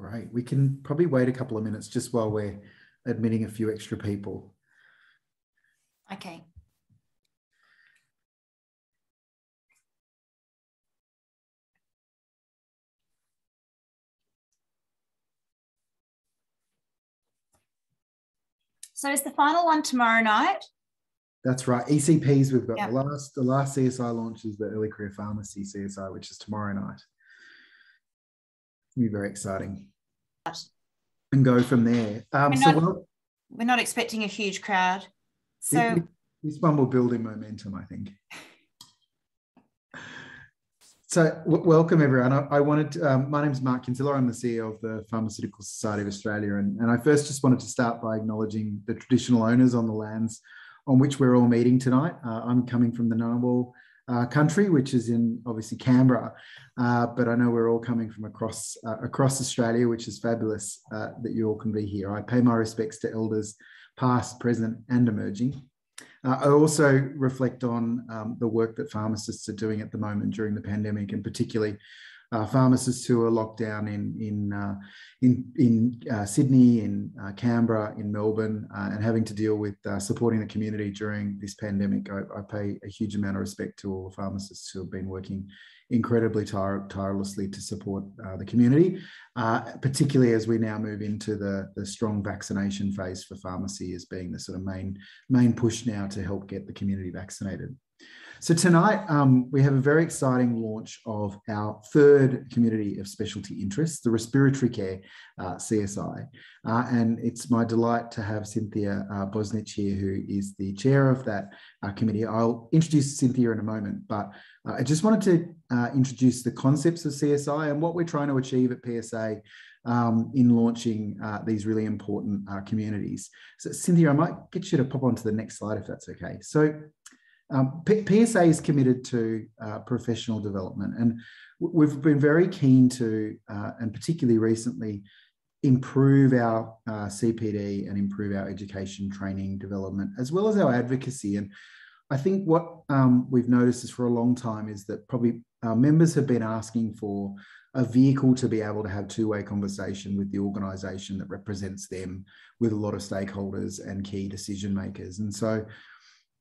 Great. We can probably wait a couple of minutes just while we're admitting a few extra people. Okay. So is the final one tomorrow night? That's right. ECPs, we've got yep. the last the last CSI launch is the early career pharmacy CSI, which is tomorrow night. Be very exciting. And go from there. Um, we're, so not, we're not expecting a huge crowd. So this one will build in momentum, I think. So, welcome everyone. I, I wanted to, um, my name is Mark Kinsella. I'm the CEO of the Pharmaceutical Society of Australia. And, and I first just wanted to start by acknowledging the traditional owners on the lands on which we're all meeting tonight. Uh, I'm coming from the Ngunnawal uh, country, which is in obviously Canberra, uh, but I know we're all coming from across uh, across Australia, which is fabulous uh, that you all can be here. I pay my respects to elders, past, present, and emerging. Uh, I also reflect on um, the work that pharmacists are doing at the moment during the pandemic, and particularly uh, pharmacists who are locked down in in uh, in, in uh, Sydney, in uh, Canberra, in Melbourne, uh, and having to deal with supporting the community during this pandemic. I, I, pay a huge amount of respect to all the pharmacists who have been working incredibly tire- tirelessly to support uh, the community, uh, particularly as we now move into the, the strong vaccination phase for pharmacy as being the sort of main, main push now to help get the community vaccinated. So tonight um, we have a very exciting launch of our third community of specialty interests, the respiratory care uh, CSI. Uh, and it's my delight to have Sinthia uh, Bosnic here, who is the chair of that uh, committee. I'll introduce Sinthia in a moment, but uh, I just wanted to uh, introduce the concepts of CSI and what we're trying to achieve at PSA um, in launching these really important communities. So, Sinthia, I might get you to pop onto the next slide if that's okay. So, um, PSA is committed to uh, professional development, and we've been very keen to, uh, and particularly recently, improve our uh, CPD and improve our education, training, development, as well as our advocacy. And I think what um, we've noticed is for a long time is that probably our members have been asking for a vehicle to be able to have two-way conversation with the organisation that represents them with a lot of stakeholders and key decision makers. And so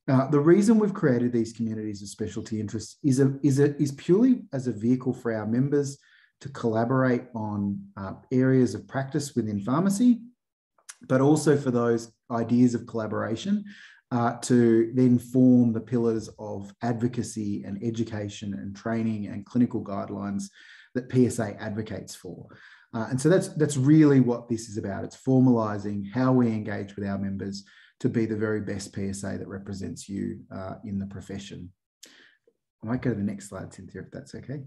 uh, the reason we've created these communities of specialty interest is, a, is, a, is purely as a vehicle for our members to collaborate on uh, areas of practice within pharmacy, but also for those ideas of collaboration uh, to then form the pillars of advocacy and education and training and clinical guidelines that PSA advocates for. Uh, and so that's that's really what this is about. It's formalizing how we engage with our members to be the very best PSA that represents you uh, in the profession. I might go to the next slide, Sinthia, if that's okay.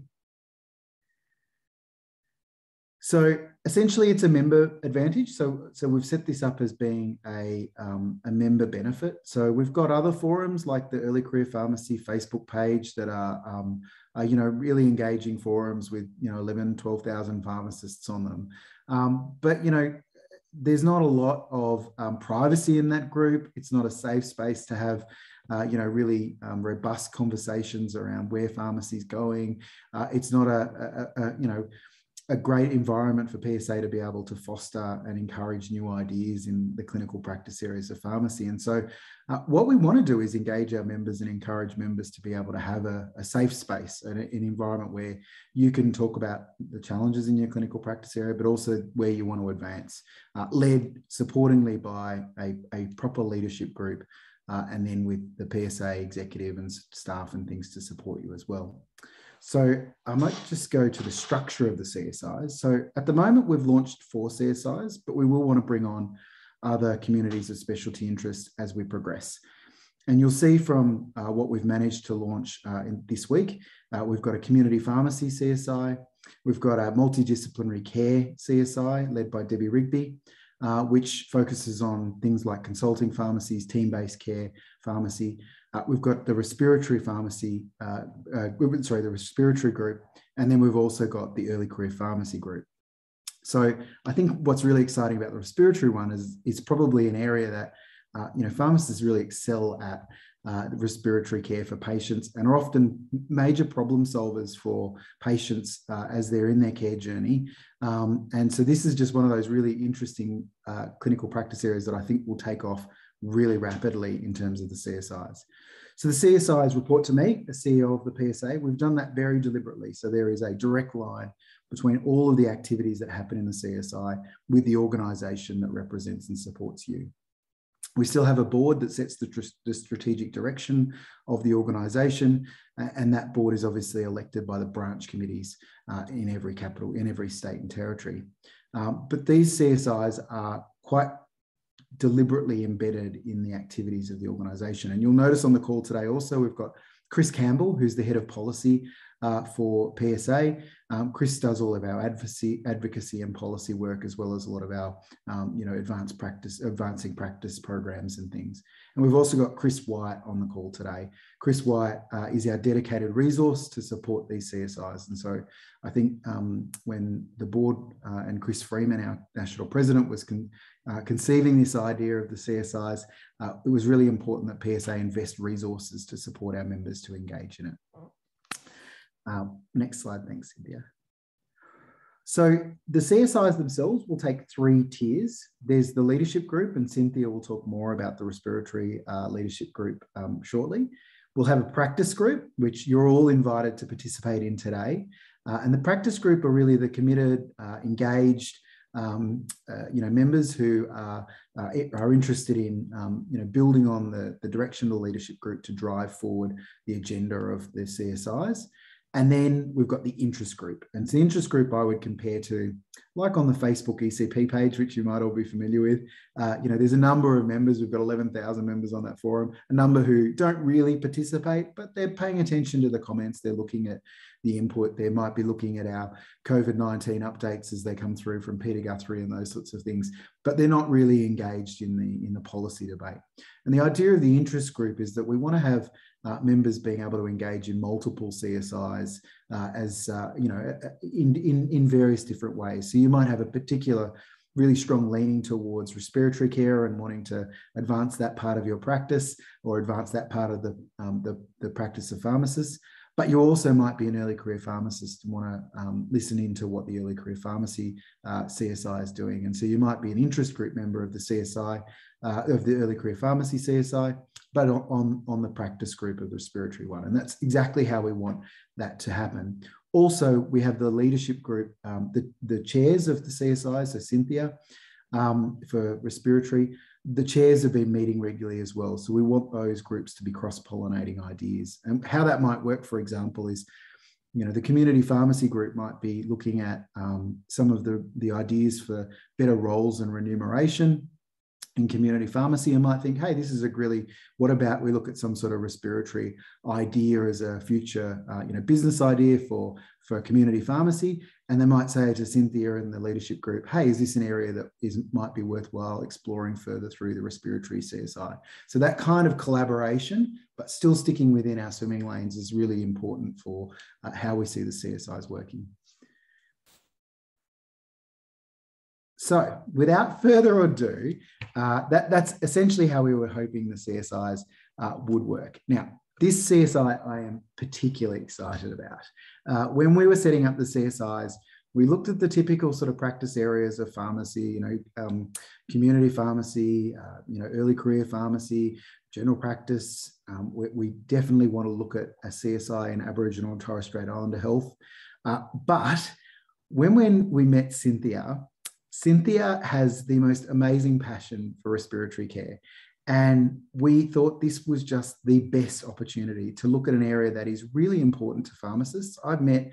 So essentially, it's a member advantage. So, so we've set this up as being a, um, a member benefit. So we've got other forums like the Early Career Pharmacy Facebook page that are, um, are you know, really engaging forums with, you know, 11, 12,000 pharmacists on them. Um, but, you know, there's not a lot of um, privacy in that group. It's not a safe space to have, uh, you know, really um, robust conversations around where pharmacy is going. Uh, it's not a, a, a, you know, a great environment for PSA to be able to foster and encourage new ideas in the clinical practice areas of pharmacy. And so, uh, what we want to do is engage our members and encourage members to be able to have a, a safe space, an, an, environment where you can talk about the challenges in your clinical practice area, but also where you want to advance, uh, led supportingly by a, a proper leadership group. Uh, and then with the PSA executive and staff and things to support you as well. So I might just go to the structure of the CSIs. So at the moment, we've launched four CSIs, but we will want to bring on other communities of specialty interest as we progress. And you'll see from uh, what we've managed to launch uh, in this week, uh, we've got a community pharmacy CSI, we've got a multidisciplinary care CSI led by Debbie Rigby, uh, which focuses on things like consulting pharmacies, team-based care pharmacy, uh, we've got the respiratory pharmacy, uh, uh, sorry, the respiratory group, and then we've also got the early career pharmacy group. So I think what's really exciting about the respiratory one is it's probably an area that uh, you know pharmacists really excel at uh, respiratory care for patients and are often major problem solvers for patients uh, as they're in their care journey. Um, and so this is just one of those really interesting clinical practice areas that I think will take off really rapidly in terms of the CSIs. So the CSIs report to me, the CEO of the PSA. We've done that very deliberately. So there is a direct line between all of the activities that happen in the CSI with the organisation that represents and supports you. We still have a board that sets the, the strategic direction of the organisation, and that board is obviously elected by the branch committees uh, in every capital, in every state and territory. Um, but these CSIs are quite deliberately embedded in the activities of the organisation. And you'll notice on the call today also, we've got Chris Campbell, who's the head of policy uh, for PSA. Um, Chris does all of our advocacy, advocacy and policy work, as well as a lot of our, um, you know, advanced practice, advancing practice programs and things. And we've also got Chris White on the call today. Chris White uh, is our dedicated resource to support these CSIs. And so I think um, when the board uh, and Chris Freeman, our national president, was con uh, conceiving this idea of the CSIs, uh, it was really important that PSA invest resources to support our members to engage in it. Um, next slide, thanks, Sinthia. So the CSIs themselves will take three tiers. There's the leadership group, and Sinthia will talk more about the respiratory uh, leadership group um, shortly. We'll have a practice group, which you're all invited to participate in today. Uh, and the practice group are really the committed, uh, engaged, um, uh, you know, members who are, uh, are interested in, um, you know, building on the, the direction of the leadership group to drive forward the agenda of the CSIs. And then we've got the interest group. And it's the interest group I would compare to, like on the Facebook ECP page, which you might all be familiar with. Uh, you know, there's a number of members. We've got 11,000 members on that forum, a number who don't really participate, but they're paying attention to the comments. They're looking at the input. They might be looking at our COVID 19 updates as they come through from Peter Guthrie and those sorts of things, but they're not really engaged in the, in the policy debate. And the idea of the interest group is that we want to have uh, members being able to engage in multiple CSIs uh, as uh, you know in, in in various different ways. So you might have a particular really strong leaning towards respiratory care and wanting to advance that part of your practice or advance that part of the um, the, the practice of pharmacists. But you also might be an early career pharmacist and want to um, listen into what the early career pharmacy uh, CSI is doing. And so you might be an interest group member of the CSI, uh, of the early career pharmacy CSI, but on, on the practice group of the respiratory one. And that's exactly how we want that to happen. Also, we have the leadership group, um, the, the chairs of the CSI, so Sinthia um, for respiratory, the chairs have been meeting regularly as well. So we want those groups to be cross-pollinating ideas. And how that might work, for example, is you know the community pharmacy group might be looking at um, some of the, the ideas for better roles and remuneration in community pharmacy and might think, hey, this is a really, what about we look at some sort of respiratory idea as a future, uh, you know, business idea for, for community pharmacy. And they might say to Sinthia and the leadership group, hey, is this an area that is might be worthwhile exploring further through the respiratory CSI? So that kind of collaboration, but still sticking within our swimming lanes is really important for uh, how we see the CSIs working. So, without further ado, uh, that, that's essentially how we were hoping the CSIs uh, would work. Now, this CSI I am particularly excited about. Uh, when we were setting up the CSIs, we looked at the typical sort of practice areas of pharmacy, you know, um, community pharmacy, uh, you know, early career pharmacy, general practice. Um, we, we, definitely want to look at a CSI in Aboriginal and Torres Strait Islander health. Uh, but when, when we met Sinthia, Sinthia has the most amazing passion for respiratory care. And we thought this was just the best opportunity to look at an area that is really important to pharmacists. I've met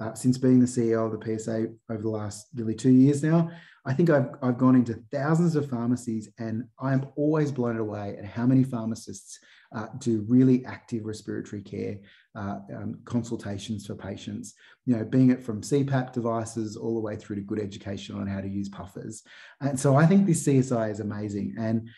uh, since being the CEO of the PSA over the last nearly two years now. I think I've, I've gone into thousands of pharmacies and I'm always blown away at how many pharmacists uh, do really active respiratory care uh, um, consultations for patients, you know, being it from CPAP devices all the way through to good education on how to use puffers. And so I think this CSI is amazing. And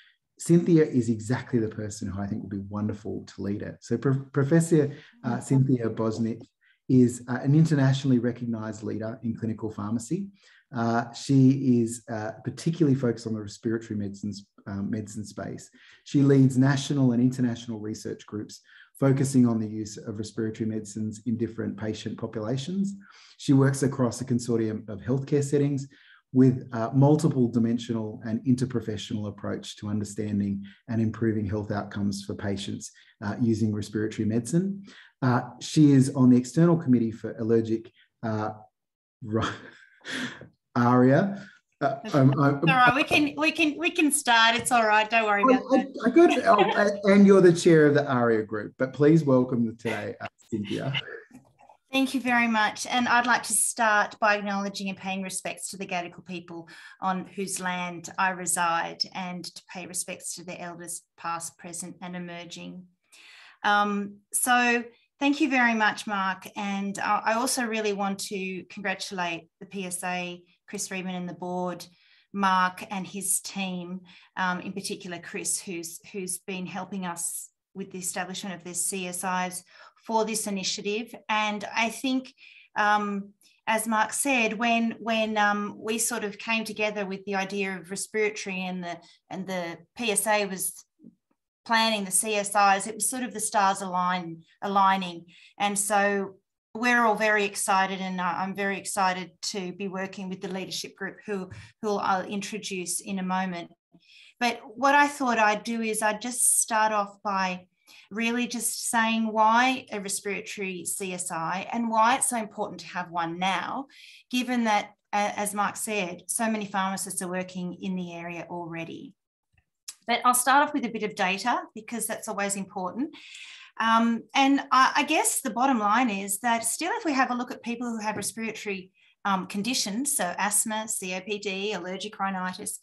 Sinthia is exactly the person who I think will be wonderful to lead it. So Pro Professor uh, Sinthia Bosnic is uh, an internationally recognized leader in clinical pharmacy. Uh, she is uh, particularly focused on the respiratory medicines um, medicine space. She leads national and international research groups focusing on the use of respiratory medicines in different patient populations. She works across a consortium of healthcare settings with a multiple dimensional and interprofessional approach to understanding and improving health outcomes for patients uh, using respiratory medicine. Uh, she is on the external committee for allergic uh, ARIA. Uh, I'm, I'm, all right, we can we can we can start. It's all right. Don't worry about I, I, I oh, and you're the chair of the ARIA group. But please welcome today, uh, Sinthia. Thank you very much. And I'd like to start by acknowledging and paying respects to the Gadigal people on whose land I reside and to pay respects to their elders, past, present, and emerging. Um, so thank you very much, Mark. And I also really want to congratulate the PSA, Chris Freeman and the board, Mark and his team, um, in particular Chris, who's, who's been helping us with the establishment of this CSIs for this initiative. And I think, um, as Mark said, when when um, we sort of came together with the idea of respiratory and the and the PSA was planning the CSIs, it was sort of the stars align aligning, and so we're all very excited, and I'm very excited to be working with the leadership group who who I'll introduce in a moment. But what I thought I'd do is I'd just start off by really just saying why a respiratory CSI and why it's so important to have one now, given that, as Mark said, so many pharmacists are working in the area already. But I'll start off with a bit of data because that's always important. Um, and I, I, guess the bottom line is that still, if we have a look at people who have respiratory um, conditions, so asthma, COPD, allergic rhinitis,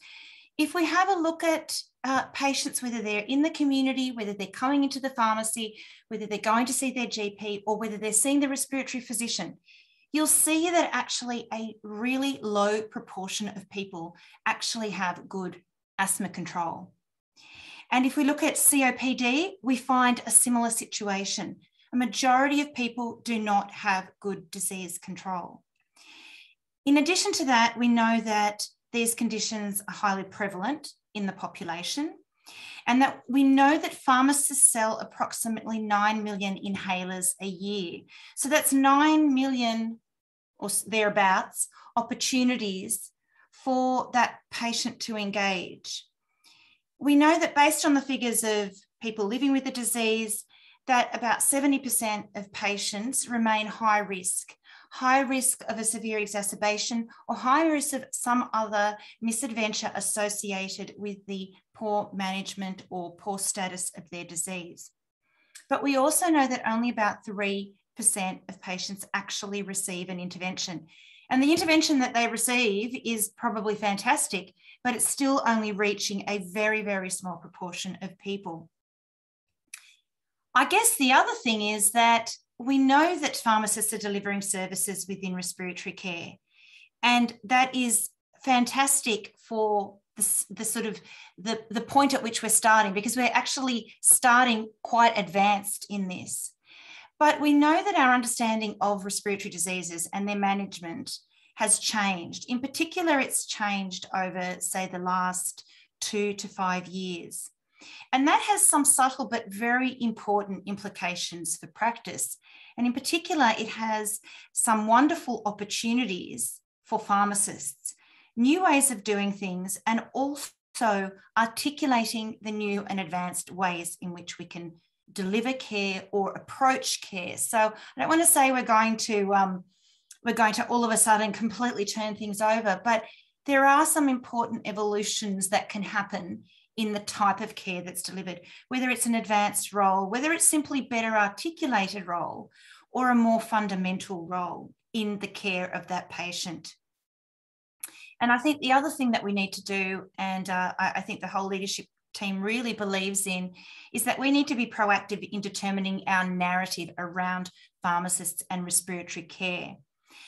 if we have a look at uh, patients, whether they're in the community, whether they're coming into the pharmacy, whether they're going to see their GP, or whether they're seeing the respiratory physician, you'll see that actually a really low proportion of people actually have good asthma control. And if we look at COPD, we find a similar situation. A majority of people do not have good disease control. In addition to that, we know that these conditions are highly prevalent in the population and that we know that pharmacists sell approximately 9 million inhalers a year. So that's 9 million or thereabouts opportunities for that patient to engage. We know that based on the figures of people living with the disease, that about 70% of patients remain high risk high risk of a severe exacerbation, or high risk of some other misadventure associated with the poor management or poor status of their disease. But we also know that only about 3% of patients actually receive an intervention. And the intervention that they receive is probably fantastic, but it's still only reaching a very, very small proportion of people. I guess the other thing is that we know that pharmacists are delivering services within respiratory care, and that is fantastic for the, the sort of the, the point at which we're starting because we're actually starting quite advanced in this. But we know that our understanding of respiratory diseases and their management has changed. In particular, it's changed over, say, the last two to five years. And that has some subtle but very important implications for practice. And in particular, it has some wonderful opportunities for pharmacists, new ways of doing things, and also articulating the new and advanced ways in which we can deliver care or approach care. So I don't want to say we're going to um, we're going to all of a sudden completely turn things over, but there are some important evolutions that can happen in the type of care that's delivered, whether it's an advanced role, whether it's simply better articulated role, or a more fundamental role in the care of that patient. And I think the other thing that we need to do, and uh, I, think the whole leadership team really believes in, is that we need to be proactive in determining our narrative around pharmacists and respiratory care.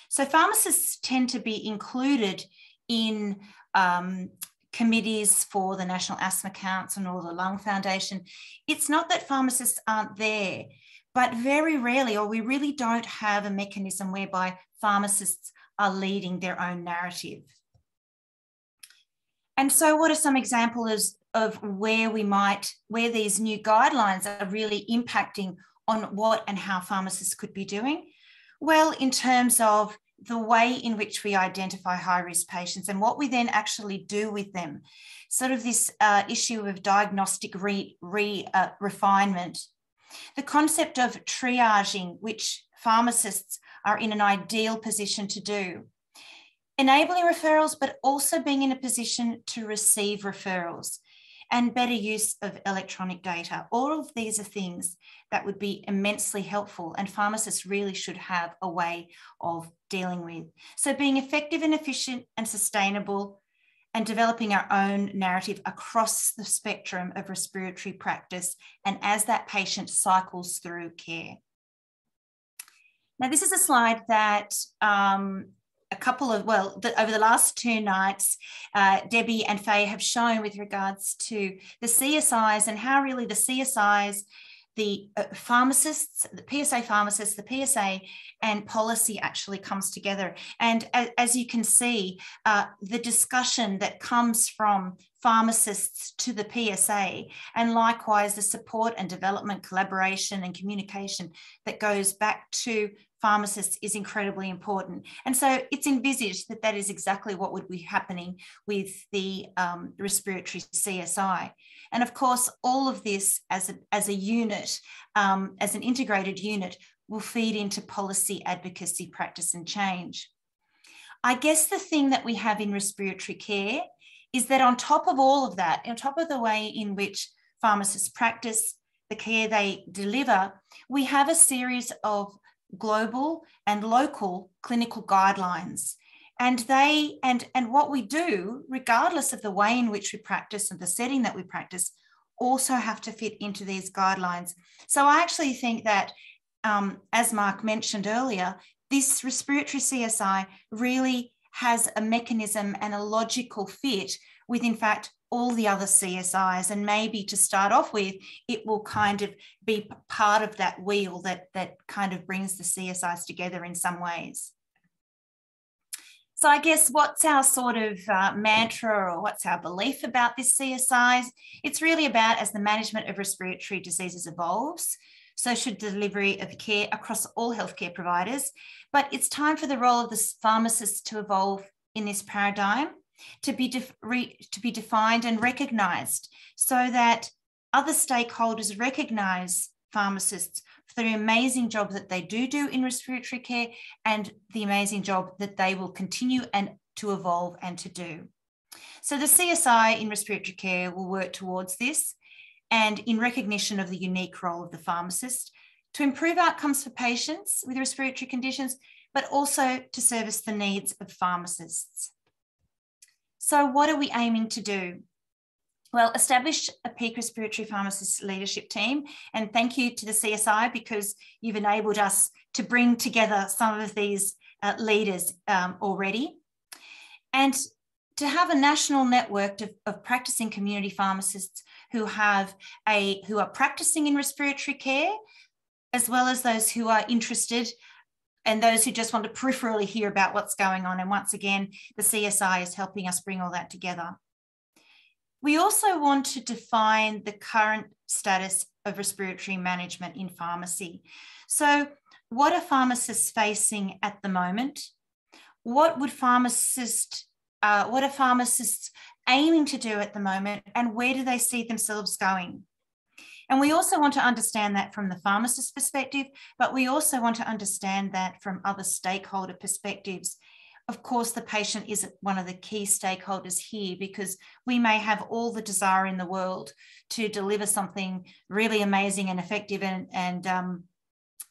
So, pharmacists tend to be included in um, committees for the National Asthma Council and all the Lung Foundation. It's not that pharmacists aren't there, but very rarely, or we really don't have a mechanism whereby pharmacists are leading their own narrative. And so, what are some examples of where we might, where these new guidelines are really impacting on what and how pharmacists could be doing? Well, in terms of the way in which we identify high risk patients and what we then actually do with them. Sort of this uh, issue of diagnostic re, re uh, refinement. The concept of triaging, which pharmacists are in an ideal position to do. Enabling referrals, but also being in a position to receive referrals and better use of electronic data. All of these are things that would be immensely helpful, and pharmacists really should have a way of dealing with. So, being effective and efficient and sustainable, and developing our own narrative across the spectrum of respiratory practice, and as that patient cycles through care. Now, this is a slide that um, a couple of, well, the, over the last two nights, uh, Debbie and Faye have shown with regards to the CSIs and how really the CSIs, the uh, pharmacists, the PSA pharmacists, the PSA and policy actually comes together. And as, as you can see, uh, the discussion that comes from pharmacists to the PSA, and likewise the support and development, collaboration and communication that goes back to pharmacists is incredibly important. And so it's envisaged that that is exactly what would be happening with the um, respiratory CSI. And of course, all of this as a, as a unit, um, as an integrated unit, will feed into policy advocacy, practice, and change. I guess the thing that we have in respiratory care is that on top of all of that, on top of the way in which pharmacists practice, the care they deliver, we have a series of global and local clinical guidelines. And they and and what we do regardless of the way in which we practice and the setting that we practice also have to fit into these guidelines. So i actually think that um, as mark mentioned earlier this respiratory csi really has a mechanism and a logical fit with in fact all the other CSIs. And maybe to start off with, it will kind of be part of that wheel that, that kind of brings the CSIs together in some ways. So I guess what's our sort of uh, mantra or what's our belief about this CSIs? It's really about as the management of respiratory diseases evolves, so should delivery of care across all healthcare providers. But it's time for the role of the pharmacist to evolve in this paradigm to be, re- to be defined and recognised so that other stakeholders recognise pharmacists for the amazing job that they do do in respiratory care and the amazing job that they will continue and to evolve and to do. So the CSI in respiratory care will work towards this and in recognition of the unique role of the pharmacist to improve outcomes for patients with respiratory conditions, but also to service the needs of pharmacists. So, what are we aiming to do? Well, establish a peak respiratory pharmacist leadership team. And thank you to the CSI because you've enabled us to bring together some of these uh, leaders um, already. And to have a national network of, of, practicing community pharmacists who have a who are practicing in respiratory care, as well as those who are interested and those who just want to peripherally hear about what's going on. And once again, the CSI is helping us bring all that together. We also want to define the current status of respiratory management in pharmacy. So, what are pharmacists facing at the moment? What would pharmacists, uh, what are pharmacists aiming to do at the moment, and where do they see themselves going? And we also want to understand that from the pharmacist perspective, but we also want to understand that from other stakeholder perspectives. Of course, the patient is one of the key stakeholders here because we may have all the desire in the world to deliver something really amazing and effective, and, and, um,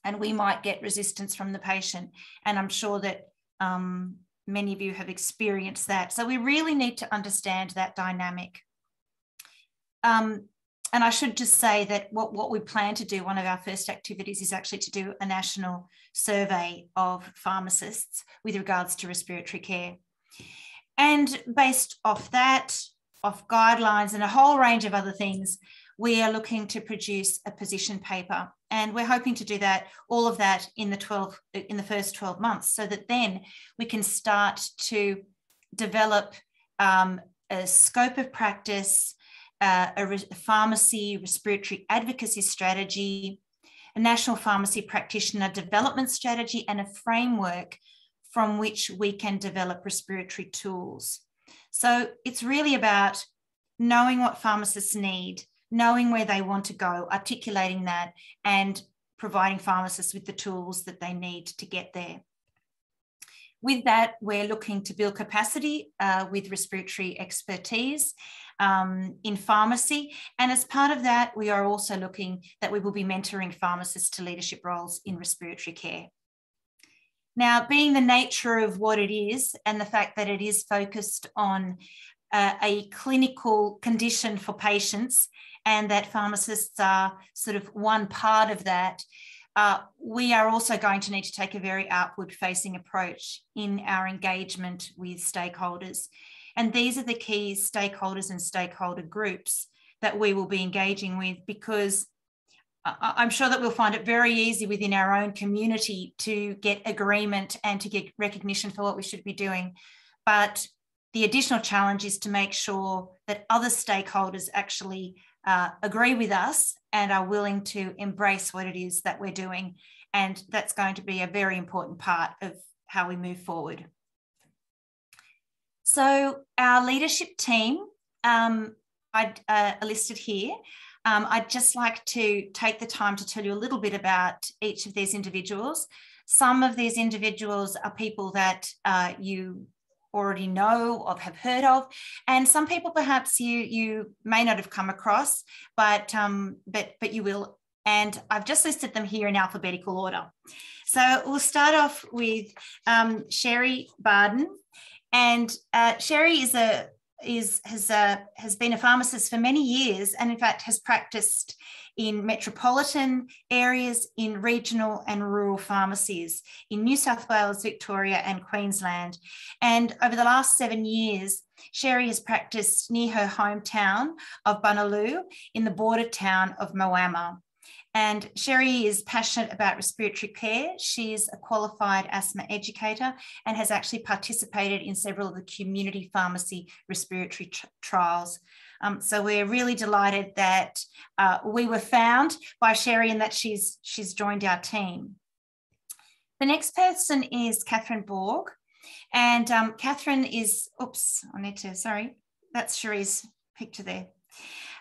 and we might get resistance from the patient. And I'm sure that um, many of you have experienced that. So we really need to understand that dynamic. Um, and I should just say that what, what we plan to do, one of our first activities is actually to do a national survey of pharmacists with regards to respiratory care. And based off that, off guidelines and a whole range of other things, we are looking to produce a position paper. And we're hoping to do that, all of that in the 12, in the first 12 months, so that then we can start to develop um, a scope of practice, uh, a re pharmacy respiratory advocacy strategy, a national pharmacy practitioner development strategy, and a framework from which we can develop respiratory tools. So it's really about knowing what pharmacists need, knowing where they want to go, articulating that, and providing pharmacists with the tools that they need to get there. With that, we're looking to build capacity uh, with respiratory expertise um, in pharmacy. And as part of that, we are also looking that we will be mentoring pharmacists to leadership roles in respiratory care. Now, being the nature of what it is and the fact that it is focused on uh, a clinical condition for patients and that pharmacists are sort of one part of that, uh, we are also going to need to take a very outward facing approach in our engagement with stakeholders. And these are the key stakeholders and stakeholder groups that we will be engaging with because I'm sure that we'll find it very easy within our own community to get agreement and to get recognition for what we should be doing. But the additional challenge is to make sure that other stakeholders actually uh, agree with us and are willing to embrace what it is that we're doing. And that's going to be a very important part of how we move forward. So, our leadership team, um, I uh, listed here. Um, I'd just like to take the time to tell you a little bit about each of these individuals. Some of these individuals are people that uh, you already know or have heard of, and some people perhaps you you may not have come across, but um, but but you will. And I've just listed them here in alphabetical order. So we'll start off with um, Sherry Barden, and uh, Sherry is a is has uh, has been a pharmacist for many years, and in fact has practiced in metropolitan areas, in regional and rural pharmacies in New South Wales, Victoria, and Queensland. And over the last seven years, Sherry has practiced near her hometown of Bunnaloo in the border town of Moama. And Sherry is passionate about respiratory care. She's a qualified asthma educator and has actually participated in several of the community pharmacy respiratory trials. Um, so we're really delighted that uh, we were found by Sherry and that she's, she's joined our team. The next person is Catherine Borg. And um, Catherine is, oops, I need to, sorry, that's Sherry's picture there.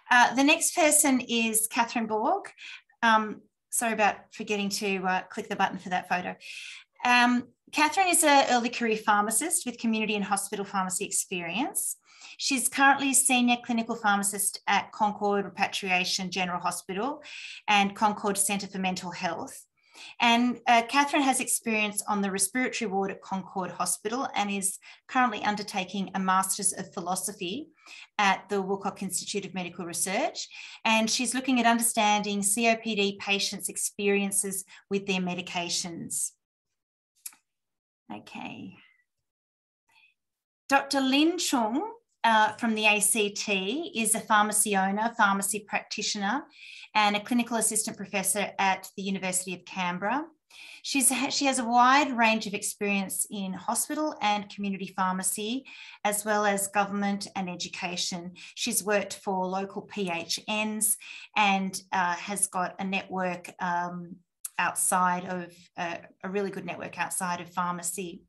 Uh, the next person is Catherine Borg. Um, sorry about forgetting to uh, click the button for that photo. Um, Catherine is an early career pharmacist with community and hospital pharmacy experience. She's currently senior clinical pharmacist at Concord Repatriation General Hospital and Concord Centre for Mental Health. And uh, Catherine has experience on the respiratory ward at Concord Hospital and is currently undertaking a Masters of Philosophy at the Woolcock Institute of Medical Research. And she's looking at understanding COPD patients' experiences with their medications. Okay. Dr. Lin Chung uh, from the ACT is a pharmacy owner, pharmacy practitioner, and a clinical assistant professor at the University of Canberra. She's, she has a wide range of experience in hospital and community pharmacy, as well as government and education. She's worked for local PHNs and uh, has got a network um, outside of uh, a really good network outside of pharmacy.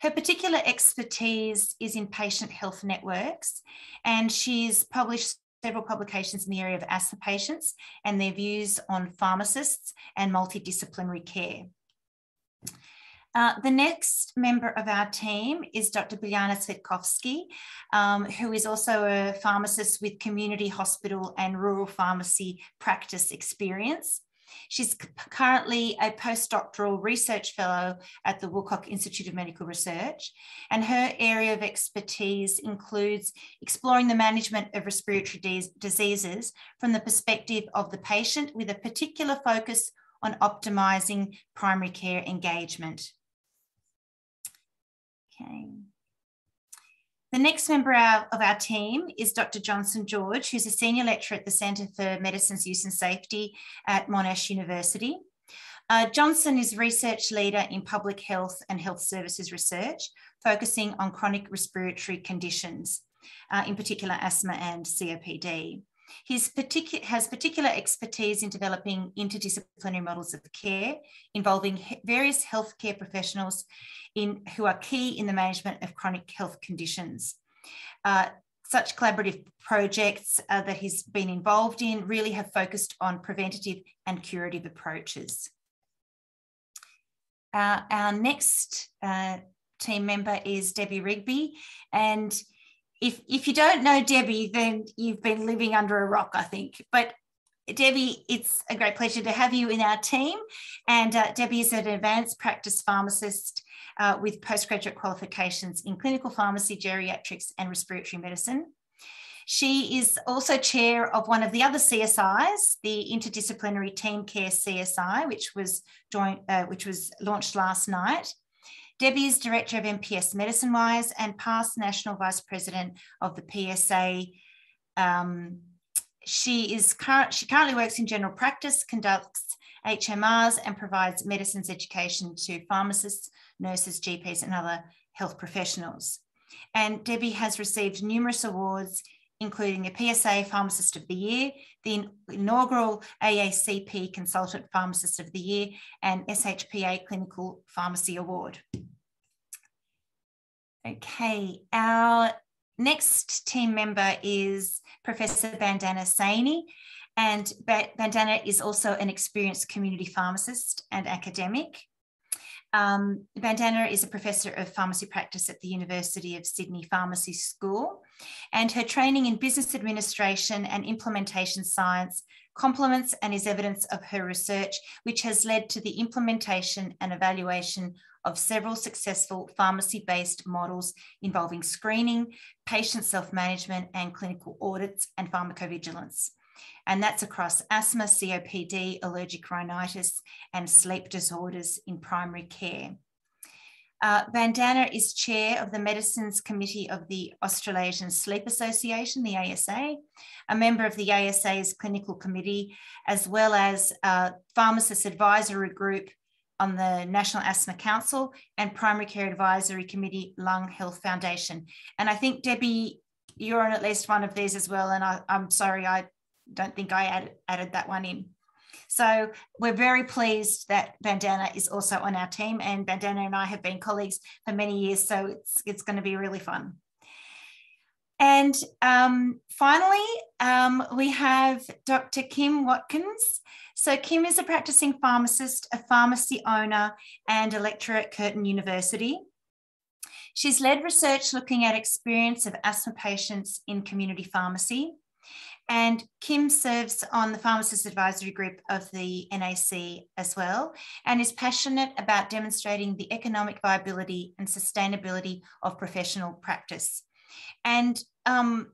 Her particular expertise is in patient health networks, and she's published several publications in the area of asthma patients and their views on pharmacists and multidisciplinary care. Uh, the next member of our team is Dr. Biljana Cvetkovski, um, who is also a pharmacist with community hospital and rural pharmacy practice experience. She's currently a postdoctoral research fellow at the Woolcock Institute of Medical Research, and her area of expertise includes exploring the management of respiratory diseases from the perspective of the patient with a particular focus on optimising primary care engagement. Okay. The next member of our team is Dr. Johnson George, who's a senior lecturer at the Centre for Medicine's Use and Safety at Monash University. Uh, Johnson is research leader in public health and health services research, focusing on chronic respiratory conditions. uh, in particular asthma and COPD. He particu has particular expertise in developing interdisciplinary models of care involving various healthcare professionals in, who are key in the management of chronic health conditions. Uh, such collaborative projects uh, that he's been involved in really have focused on preventative and curative approaches. Uh, our next uh, team member is Debbie Rigby. And if, if you don't know Debbie, then you've been living under a rock, I think. But Debbie, it's a great pleasure to have you in our team. And uh, Debbie is an advanced practice pharmacist uh, with postgraduate qualifications in clinical pharmacy, geriatrics, and respiratory medicine. She is also chair of one of the other CSIs, the Interdisciplinary Team Care CSI, which was joined, uh, which was launched last night. Debbie is director of NPS MedicineWise and past national vice president of the PSA. Um, she is current, she currently works in general practice, conducts HMRs, and provides medicines education to pharmacists, nurses, GPs, and other health professionals. And Debbie has received numerous awards, including a PSA Pharmacist of the Year, the inaugural AACP Consultant Pharmacist of the Year, and SHPA Clinical Pharmacy Award. Okay, our next team member is Professor Bandana Saini. And Bandana is also an experienced community pharmacist and academic. Um, Bandana is a professor of pharmacy practice at the University of Sydney Pharmacy School, and her training in business administration and implementation science complements and is evidence of her research, which has led to the implementation and evaluation of several successful pharmacy based models involving screening, patient self management, and clinical audits and pharmacovigilance and that's across asthma, COPD, allergic rhinitis, and sleep disorders in primary care. Uh, is chair of the Medicines Committee of the Australasian Sleep Association, the ASA, a member of the ASA's clinical committee, as well as a pharmacist advisory group on the National Asthma Council and Primary Care Advisory Committee Lung Health Foundation. And I think, Debbie, you're on at least one of these as well. And I, am sorry, I don't think I added that one in. So we're very pleased that Bandana is also on our team and Bandana and I have been colleagues for many years. So it's, it's going to be really fun. And um, finally, um, we have Dr. Kim Watkins. So Kim is a practicing pharmacist, a pharmacy owner and a lecturer at Curtin University. She's led research looking at experience of asthma patients in community pharmacy. And Kim serves on the Pharmacist Advisory Group of the NAC as well, and is passionate about demonstrating the economic viability and sustainability of professional practice. And um,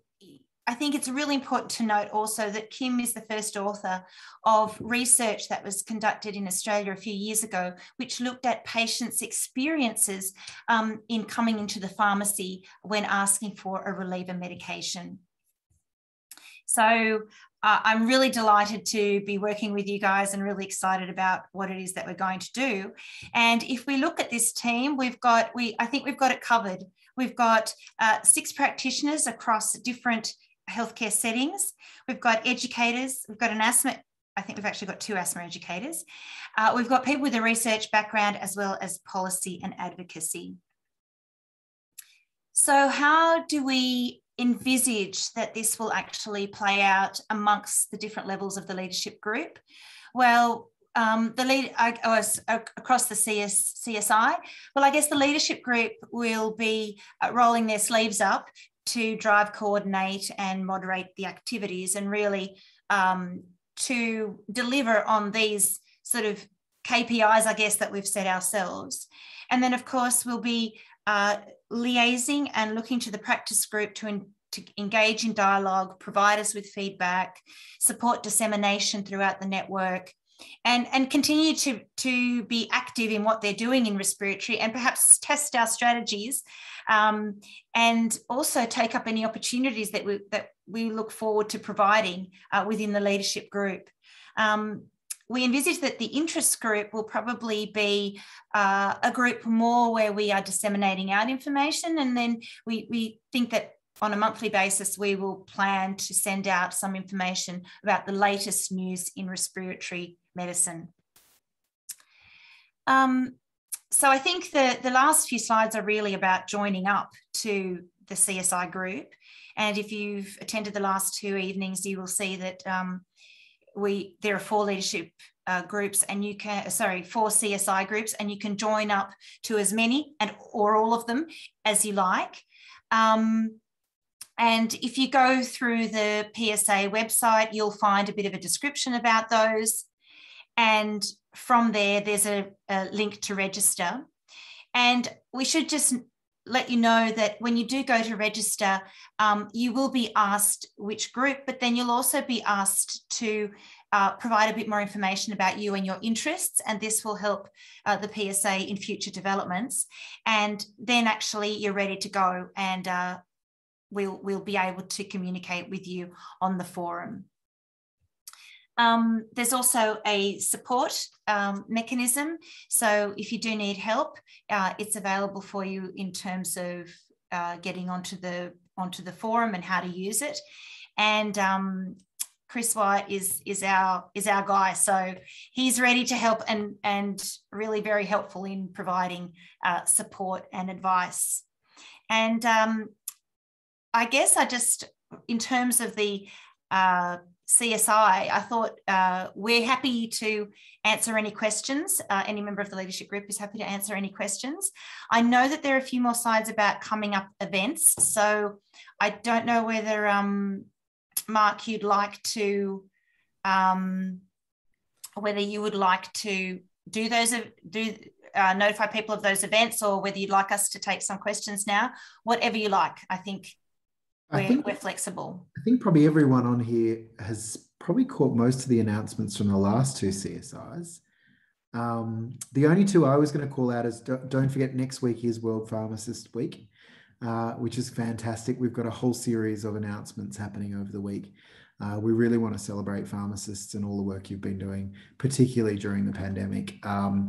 I think it's really important to note also that Kim is the first author of research that was conducted in Australia a few years ago, which looked at patients' experiences um, in coming into the pharmacy when asking for a reliever medication. So uh, I'm really delighted to be working with you guys and really excited about what it is that we're going to do. And if we look at this team, we've got, we I think we've got it covered. We've got uh, six practitioners across different healthcare settings. We've got educators, we've got an asthma, I think we've actually got two asthma educators. Uh, we've got people with a research background as well as policy and advocacy. So how do we envisage that this will actually play out amongst the different levels of the leadership group? Well, um, the lead was across the CS, CSI. Well, I guess the leadership group will be uh, rolling their sleeves up to drive, coordinate, and moderate the activities, and really um, to deliver on these sort of KPIs, I guess, that we've set ourselves. And then, of course, we'll be uh, liaising and looking to the practice group to, in, to engage in dialogue, provide us with feedback, support dissemination throughout the network, and, and continue to, to be active in what they're doing in respiratory and perhaps test our strategies um, and also take up any opportunities that we, that we look forward to providing uh, within the leadership group. Um, we envisage that the interest group will probably be uh, a group more where we are disseminating out information. And then we, we think that on a monthly basis, we will plan to send out some information about the latest news in respiratory medicine. Um, so I think the, the last few slides are really about joining up to the CSI group. And if you've attended the last two evenings, you will see that um, we there are four leadership uh, groups and you can sorry four csi groups and you can join up to as many and or all of them as you like. Um, and if you go through the psa website you'll find a bit of a description about those. And from there there's a, a link to register. And we should just let you know that when you do go to register, um, you will be asked which group, but then you'll also be asked to uh, provide a bit more information about you and your interests, and this will help uh, the PSA in future developments. And then actually you're ready to go, and uh, we'll we'll be able to communicate with you on the forum. Um, there's also a support um, mechanism. So if you do need help, uh, it's available for you in terms of uh, getting onto the onto the forum and how to use it. And um, Chris White is is our is our guy, so he's ready to help and and really very helpful in providing uh, support and advice. And um, I guess I just in terms of the uh, CSI, I thought uh, we're happy to answer any questions. Uh, any member of the leadership group is happy to answer any questions. I know that there are a few more slides about coming up events. So I don't know whether, um, Mark, you'd like to, um, whether you would like to do those, do uh, notify people of those events or whether you'd like us to take some questions now, whatever you like. I think we're, I think, we're flexible. I think probably everyone on here has probably caught most of the announcements from the last two CSIs. Um, the only two I was going to call out is don't, don't forget next week is World Pharmacist Week, uh, which is fantastic. We've got a whole series of announcements happening over the week. Uh, we really want to celebrate pharmacists and all the work you've been doing, particularly during the pandemic. Um,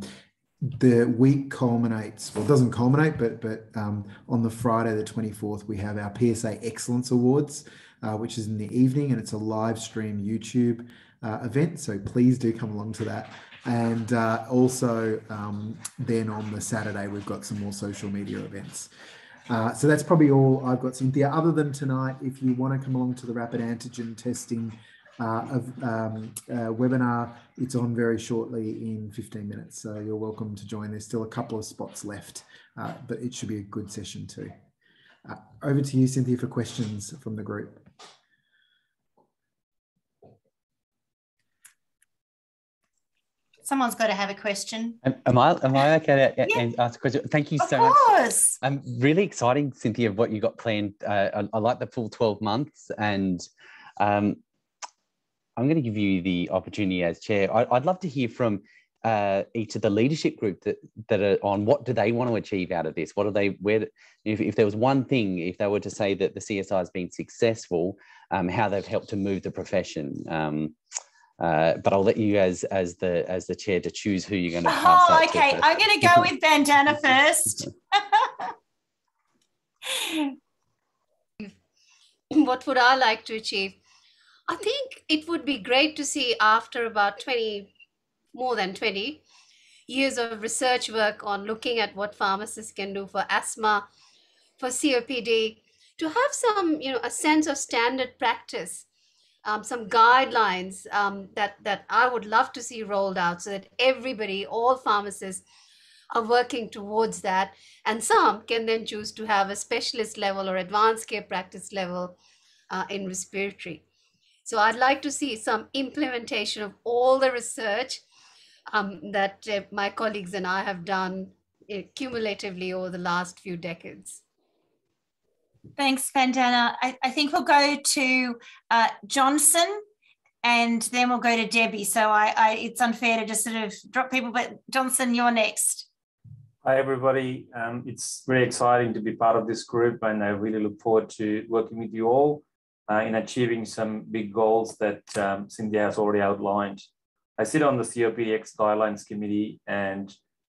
the week culminates well it doesn't culminate but but um, on the friday the 24th we have our psa excellence awards uh, which is in the evening and it's a live stream youtube uh, event so please do come along to that and uh, also um, then on the saturday we've got some more social media events uh, so that's probably all I've got, Sinthia. Other than tonight, if you want to come along to the rapid antigen testing of um, uh, webinar. It's on very shortly in 15 minutes. So you're welcome to join. There's still a couple of spots left, uh, but it should be a good session too. Uh, over to you, Sinthia, for questions from the group. Someone's got to have a question. Am, I am I okay to yeah. ask a question? Thank you so of course. much. I'm really exciting, Sinthia, of what you got planned. Uh, I, I, like the full 12 months and um, I'm going to give you the opportunity as chair. I, would love to hear from uh, each of the leadership group that, that are on what do they want to achieve out of this? What are they, where, if, if there was one thing, if they were to say that the CSI has been successful, um, how they've helped to move the profession. Um, uh, but I'll let you as as the as the chair to choose who you're going to pass. Oh, okay. To I'm going to go with Vandana first. what would I like to achieve? I think it would be great to see after about 20, more than 20 years of research work on looking at what pharmacists can do for asthma, for COPD, to have some, you know, a sense of standard practice, um, some guidelines um, that, that I would love to see rolled out so that everybody, all pharmacists, are working towards that. And some can then choose to have a specialist level or advanced care practice level uh, in respiratory. So I'd like to see some implementation of all the research um, that uh, my colleagues and I have done uh, cumulatively over the last few decades. Thanks, Vandana. I, I think we'll go to uh, Johnson and then we'll go to Debbie. So I, I, it's unfair to just sort of drop people, but Johnson, you're next. Hi, everybody. Um, it's very exciting to be part of this group, and I really look forward to working with you all uh, in achieving some big goals that um, Cynthia has already outlined. I sit on the COPDX Guidelines Committee, and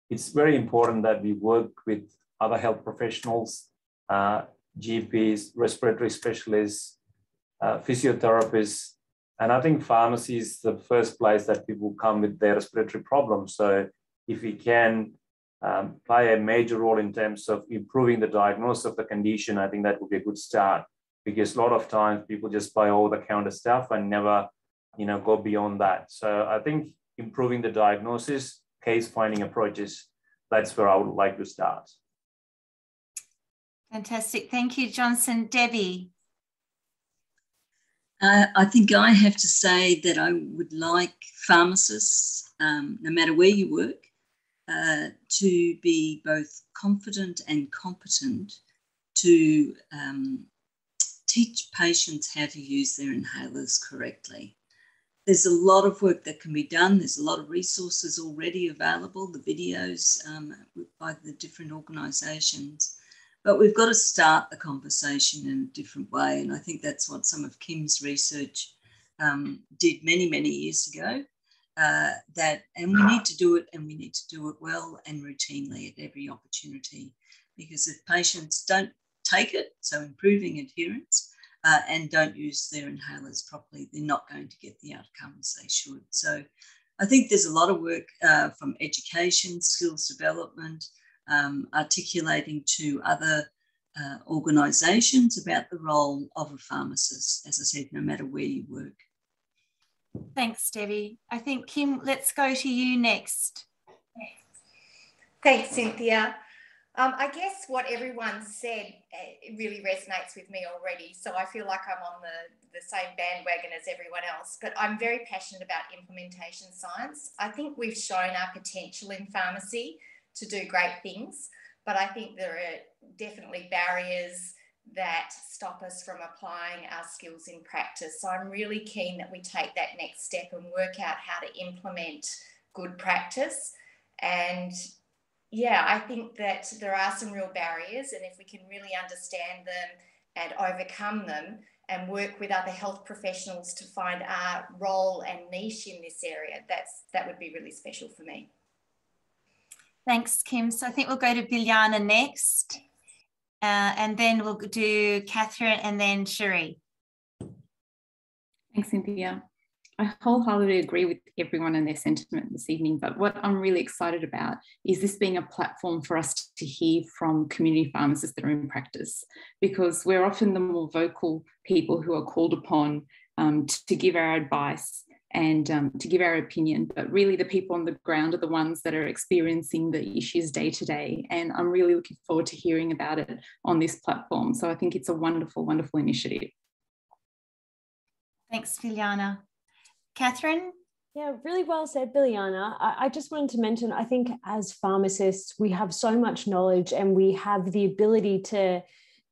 it's very important that we work with other health professionals uh, GPs, respiratory specialists, uh, physiotherapists. And I think pharmacy is the first place that people come with their respiratory problems. So if we can um, play a major role in terms of improving the diagnosis of the condition, I think that would be a good start because a lot of times people just buy all the counter stuff and never, you know, go beyond that. So I think improving the diagnosis, case finding approaches, that's where I would like to start. Fantastic. Thank you, Johnson. Debbie. Uh, I think I have to say that I would like pharmacists, um, no matter where you work, uh, to be both confident and competent to um, teach patients how to use their inhalers correctly. There's a lot of work that can be done. There's a lot of resources already available, the videos um, by the different organisations. But we've got to start the conversation in a different way. And I think that's what some of Kim's research um, did many, many years ago. Uh, that and we need to do it and we need to do it well and routinely at every opportunity because if patients don't take it so improving adherence uh, and don't use their inhalers properly they're not going to get the outcomes they should so i think there's a lot of work uh, from education skills development um, articulating to other uh, organisations about the role of a pharmacist, as I said, no matter where you work. Thanks, Debbie. I think, Kim, let's go to you next. Thanks, Sinthia. Um, I guess what everyone said eh, really resonates with me already. So I feel like I'm on the, the same bandwagon as everyone else, but I'm very passionate about implementation science. I think we've shown our potential in pharmacy to do great things. But I think there are definitely barriers that stop us from applying our skills in practice. So I'm really keen that we take that next step and work out how to implement good practice. And yeah, I think that there are some real barriers, and if we can really understand them and overcome them and work with other health professionals to find our role and niche in this area, that's that would be really special for me. Thanks, Kim. So I think we'll go to Biljana next. Uh, and then we'll do Catherine and then Cherie. Thanks, Sinthia. I wholeheartedly agree with everyone and their sentiment this evening, but what I'm really excited about is this being a platform for us to hear from community pharmacists that are in practice, because we're often the more vocal people who are called upon um, to give our advice and um, to give our opinion. But really, the people on the ground are the ones that are experiencing the issues day to day. And I'm really looking forward to hearing about it on this platform. So I think it's a wonderful, wonderful initiative. Thanks, Biljana. Catherine? Yeah, really well said, Biljana. I, I just wanted to mention I think as pharmacists, we have so much knowledge and we have the ability to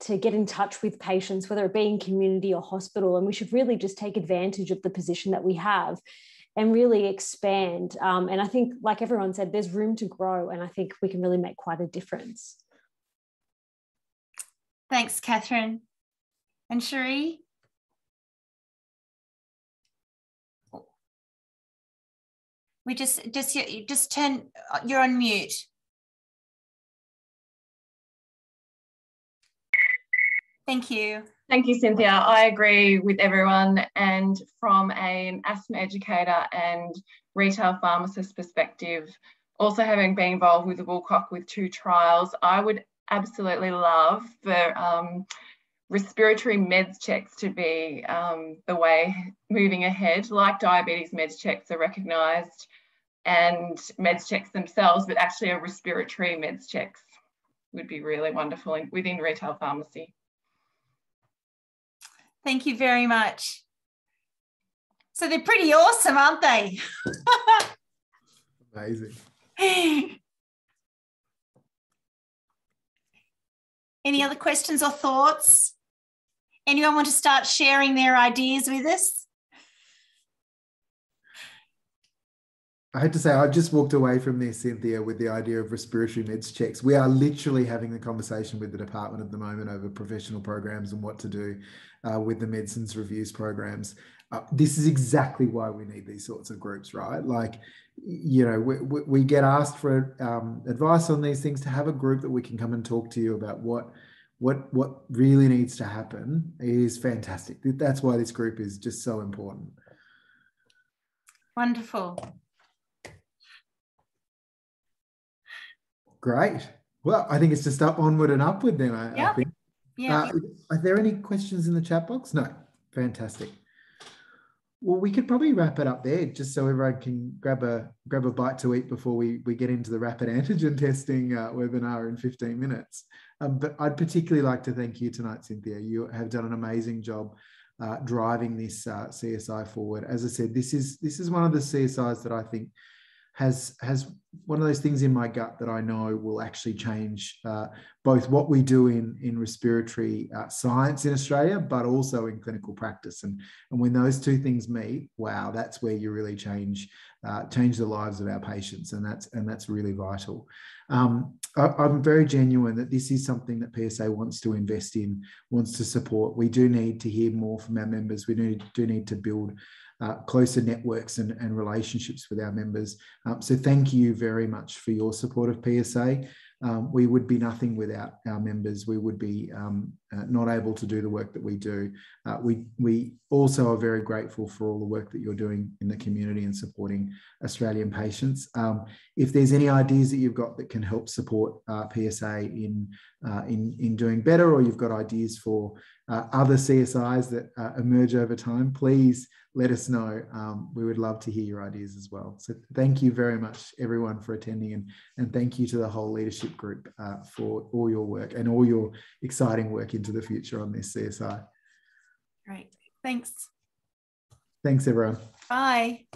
to get in touch with patients, whether it be in community or hospital. And we should really just take advantage of the position that we have and really expand. Um, and I think, like everyone said, there's room to grow. And I think we can really make quite a difference. Thanks, Catherine. And Cherie? We just, just, just turn, you're on mute. Thank you. Thank you, Sinthia. I agree with everyone. And from an asthma educator and retail pharmacist perspective, also having been involved with the Woolcock with two trials, I would absolutely love for um, respiratory meds checks to be um, the way moving ahead. Like diabetes meds checks are recognised and meds checks themselves, but actually a respiratory meds checks would be really wonderful within retail pharmacy. Thank you very much. So they're pretty awesome, aren't they? Amazing. Any other questions or thoughts? Anyone want to start sharing their ideas with us? I had to say, I just walked away from this, Sinthia, with the idea of respiratory meds checks. We are literally having the conversation with the department at the moment over professional programs and what to do uh, with the medicines reviews programs. Uh, this is exactly why we need these sorts of groups, right? Like, you know, we, we get asked for um, advice on these things to have a group that we can come and talk to you about what what what really needs to happen is fantastic. That's why this group is just so important. Wonderful. Great. Well, I think it's just up onward and upward then. I, yep. I think. Yeah. Uh, are there any questions in the chat box? No. Fantastic. Well, we could probably wrap it up there, just so everyone can grab a grab a bite to eat before we we get into the rapid antigen testing uh, webinar in 15 minutes. Um, but I'd particularly like to thank you tonight, Sinthia. You have done an amazing job uh, driving this uh, CSI forward. As I said, this is this is one of the CSIs that I think has has one of those things in my gut that I know will actually change uh, both what we do in in respiratory uh, science in Australia, but also in clinical practice. And and when those two things meet, wow, that's where you really change uh, change the lives of our patients, and that's and that's really vital. Um, I, am very genuine that this is something that PSA wants to invest in, wants to support. We do need to hear more from our members. We do, do need to build uh, closer networks and, and relationships with our members. Um, so thank you very much for your support of PSA. Um, we would be nothing without our members. We would be um, uh, not able to do the work that we do. Uh, we, we also are very grateful for all the work that you're doing in the community and supporting Australian patients. Um, if there's any ideas that you've got that can help support uh, PSA in, uh, in, in doing better, or you've got ideas for uh, other CSIs that uh, emerge over time, please let us know. Um, we would love to hear your ideas as well. So thank you very much, everyone, for attending, and, and thank you to the whole leadership group for all your work and all your exciting work into the future on this CSI. Great. Thanks. Thanks, everyone. Bye.